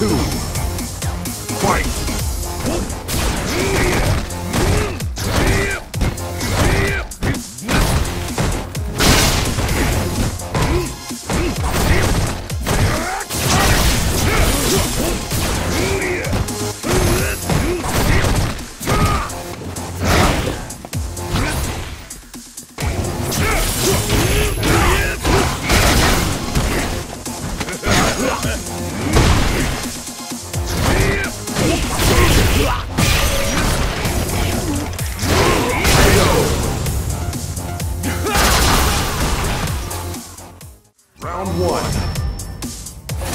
two. Round one.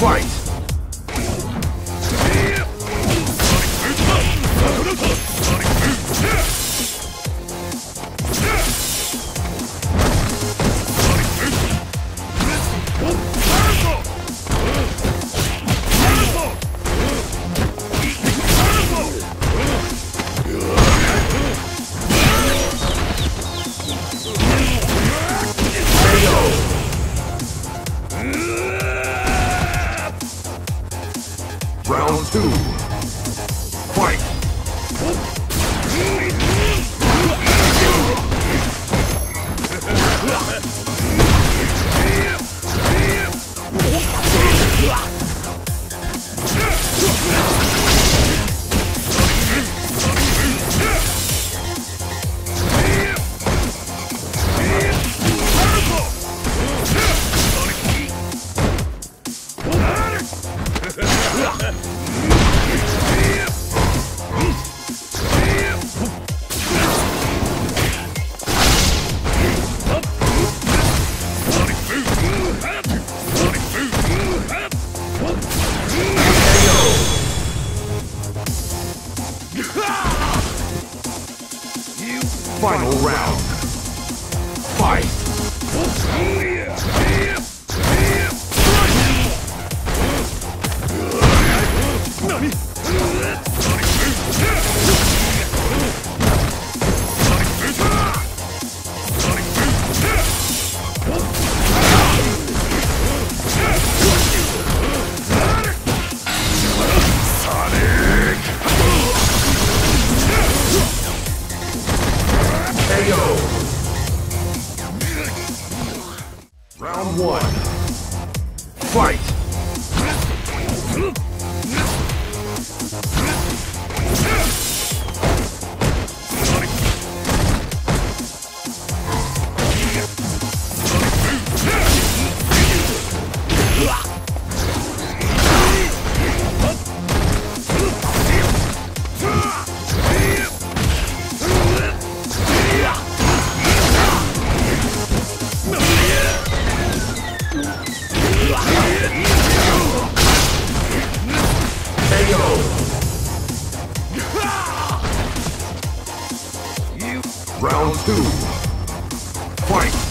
Fight! Two. Final round. One. Fight! Round two. Fight!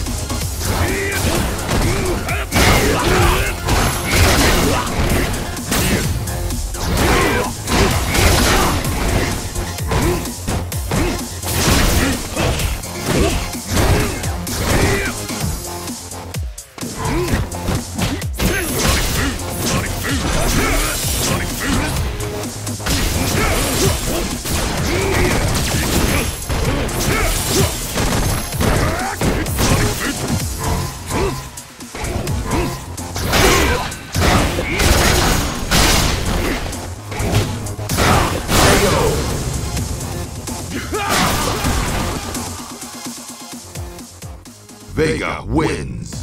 Vega wins.